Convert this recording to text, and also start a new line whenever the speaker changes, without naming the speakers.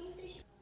simples